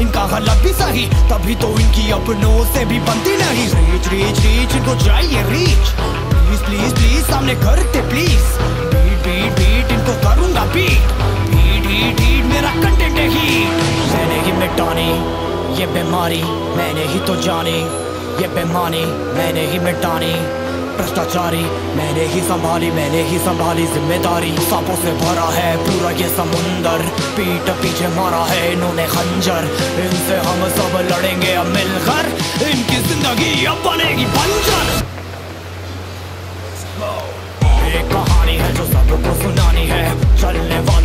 इनका गलत भी सही, तभी तो इनकी अपनों से भी बनती नहीं। रीच रीच रीच इनको चाहिए रीच प्लीज़ प्लीज़ प्लीज़ सामने करते प्लीज़ बीट बीट बीट इनको करूँगा बीट बीट हीट हीट मेरा कंटेंट है हीट मैंने ही मिटानी ये बीमारी मैंने ही तो जानी। ये बेमानी मैंने ही मिटानी भ्रष्टाचारी, मैंने ही संभाली, मैंने ही संभाली ज़िम्मेदारी। सांपों से भरा है पूरा ये समुंदर, पीठ पीछे मारा है इन्होंने खंजर। इनसे हम सब लड़ेंगे अब मिलकर, इनकी ज़िंदगी अब बनेगी बंजर। एक कहानी है जो सबको सुनानी है, चलने वालों